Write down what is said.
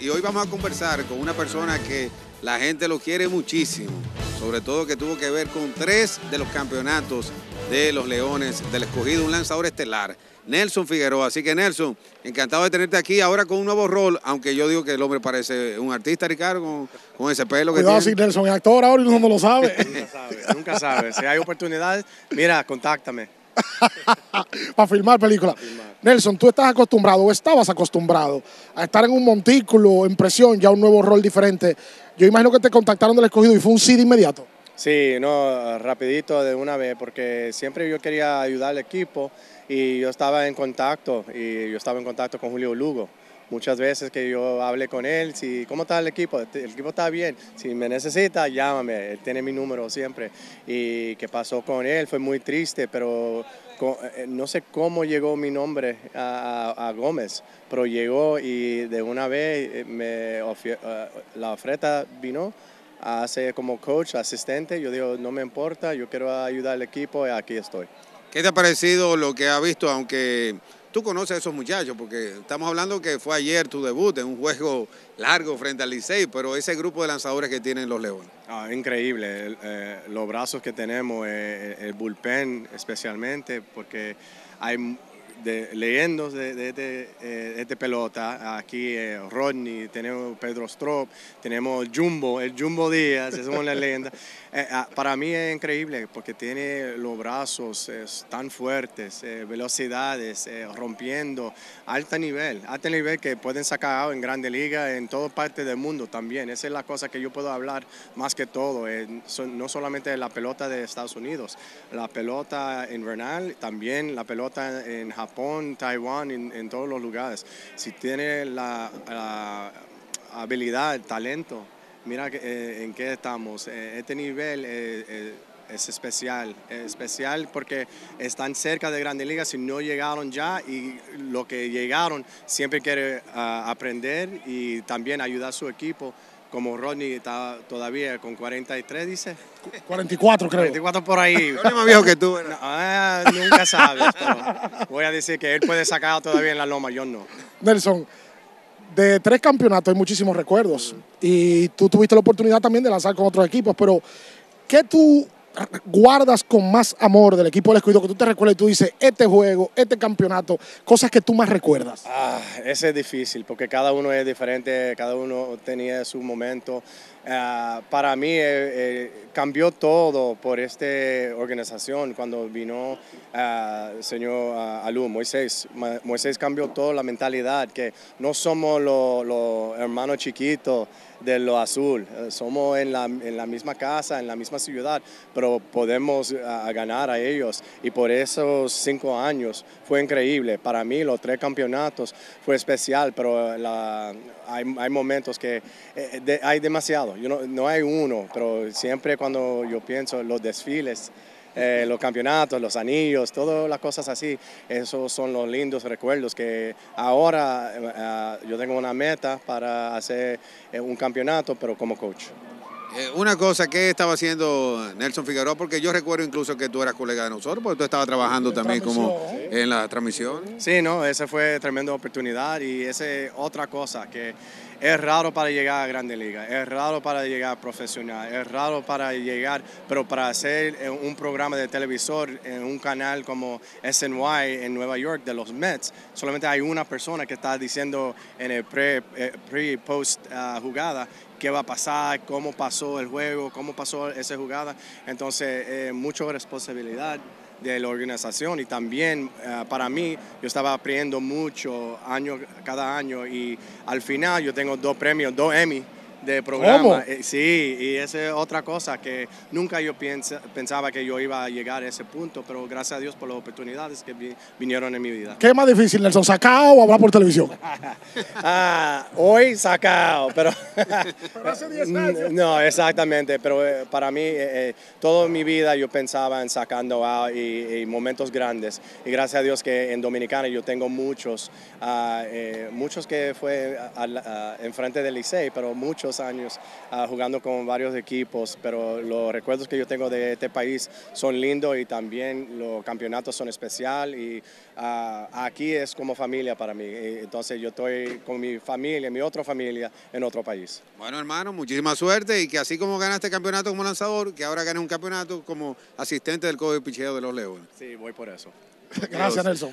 y hoy vamos a conversar con una persona que la gente lo quiere muchísimo, sobre todo que tuvo que ver con tres de los campeonatos de los Leones del Escogido, un lanzador estelar. Nelson Figueroa. Así que Nelson, encantado de tenerte aquí ahora con un nuevo rol, aunque yo digo que el hombre parece un artista, Ricardo, con, ese pelo que Cuidado, si Nelson es actor ahora y uno no lo sabe. nunca sabe, nunca sabe. Si hay oportunidades, mira, contáctame. Para filmar películas. Nelson, tú estás acostumbrado o estabas acostumbrado a estar en un montículo, en presión, ya un nuevo rol diferente. Yo imagino que te contactaron del escogido y fue un sí de inmediato. Sí, no, rapidito de una vez, porque siempre yo quería ayudar al equipo y yo estaba en contacto, y yo estaba en contacto con Julio Lugo. Muchas veces que yo hablé con él, si, ¿cómo está el equipo? El equipo está bien, si me necesita, llámame, él tiene mi número siempre. Y qué pasó con él fue muy triste, pero eh, no sé cómo llegó mi nombre a, Gómez, pero llegó y de una vez eh, me eh, la oferta vino hace como coach, asistente, yo digo, no me importa, yo quiero ayudar al equipo y aquí estoy. ¿Qué te ha parecido lo que ha visto, aunque tú conoces a esos muchachos? Porque estamos hablando que fue ayer tu debut en un juego largo frente al Licey, pero ese grupo de lanzadores que tienen los Leones. Ah, increíble, eh, los brazos que tenemos, eh, el bullpen especialmente, porque hay de, leyendo de, este, eh, este, pelota, aquí eh, Rodney, tenemos Pedro Strop, tenemos Jumbo, el Jumbo Díaz, es una leyenda. Eh, ah, para mí es increíble porque tiene los brazos tan fuertes, velocidades, rompiendo, alto nivel, alto nivel que pueden sacar en grande liga en toda parte del mundo también. Esa es la cosa que yo puedo hablar más que todo, no solamente la pelota de Estados Unidos, la pelota invernal, también la pelota en Japón Japón, Taiwán, en, todos los lugares. Si tiene la, habilidad, el talento, mira eh, en qué estamos. Eh, este nivel eh, es especial, es especial porque están cerca de Grandes Ligas y no llegaron ya y lo que llegaron siempre quiere ah, aprender y también ayudar a su equipo como Rodney está todavía con 43, dice. 44 creo. 44 por ahí. es más viejo que tú. Ah, nunca sabes. voy a decir que él puede sacar todavía en la loma, yo no. Nelson, de tres campeonatos hay muchísimos recuerdos. Y tú tuviste la oportunidad también de lanzar con otros equipos, pero ¿qué tú guardas con más amor del equipo del escudo que tú te recuerdas y tú dices, este juego, este campeonato, cosas que tú más recuerdas? Ah, ese es difícil porque cada uno es diferente, cada uno tenía su momento. Ah, para mí eh, eh, cambió todo por esta organización cuando vino el uh, señor Alú, Moisés. Moisés cambió toda la mentalidad, que no somos los hermanos chiquitos de lo azul, eh, somos en la, en la, misma casa, en la misma ciudad, pero podemos ganar a ellos. Y por esos cinco años fue increíble. Para mí los tres campeonatos fue especial, pero la, hay, hay, momentos que hay demasiado no, hay uno, pero siempre cuando yo pienso en los desfiles, eh, los campeonatos, los anillos, todas las cosas así, esos son los lindos recuerdos que ahora eh, yo tengo una meta para hacer eh, un campeonato, pero como coach. Una cosa, ¿qué estaba haciendo Nelson Figueroa? Porque yo recuerdo incluso que tú eras colega de nosotros, porque tú estabas trabajando también como en la transmisión. Sí, no, esa fue tremenda oportunidad y esa es otra cosa que es raro para llegar a Grande Liga, es raro para llegar a profesional, es raro para llegar, pero para hacer un programa de televisor en un canal como SNY en Nueva York de los Mets, solamente hay una persona que está diciendo en el pre, eh, post ah, jugada qué va a pasar, cómo pasó el juego, cómo pasó esa jugada. Entonces, eh, mucha responsabilidad de la organización y también eh, para mí yo estaba aprendiendo mucho año cada año y al final yo tengo dos premios, dos Emmy de programa. Eh, sí, y esa es otra cosa que nunca yo pensaba que yo iba a llegar a ese punto, pero gracias a Dios por las oportunidades que vinieron en mi vida. ¿Qué es más difícil, Nelson, sacado o hablar por televisión? ah, hoy sacado, pero... no, exactamente, pero eh, para mí, eh, toda mi vida yo pensaba en sacando a y, momentos grandes, y gracias a Dios que en Dominicana yo tengo muchos, ah, muchos que fue enfrente del Licey, pero muchos tantos años ah, jugando con varios equipos, pero los recuerdos que yo tengo de este país son lindos y también los campeonatos son especial y ah, aquí es como familia para mí. Entonces yo estoy con mi familia, mi otra familia en otro país. Bueno, hermano, muchísima suerte y que así como ganaste campeonato como lanzador, que ahora gane un campeonato como asistente del coach de picheo de los Leones. Sí, voy por eso. Gracias, Nelson.